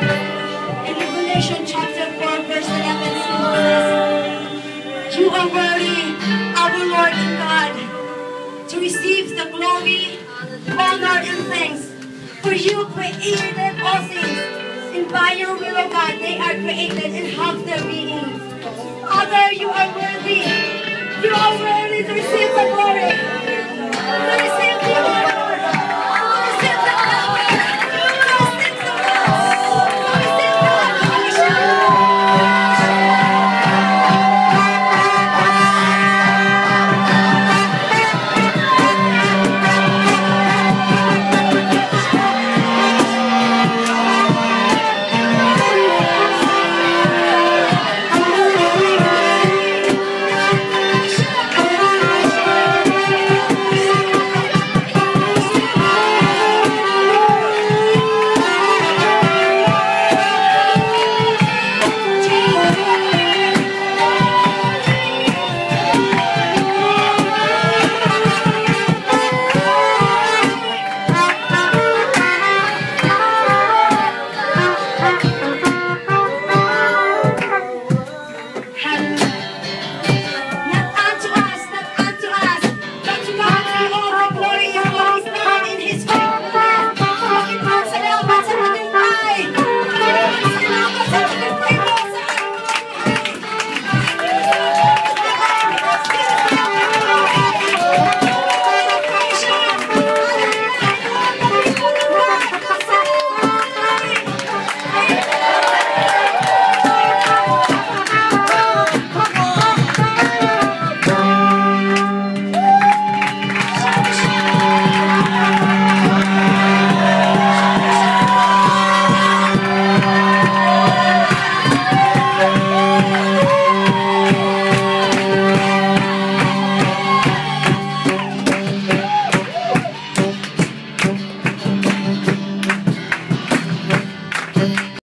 In Revelation chapter 4, verse 11 says, You are worthy, our Lord and God, to receive the glory, honor, and thanks. For you created all things, and by your will, O God, they are created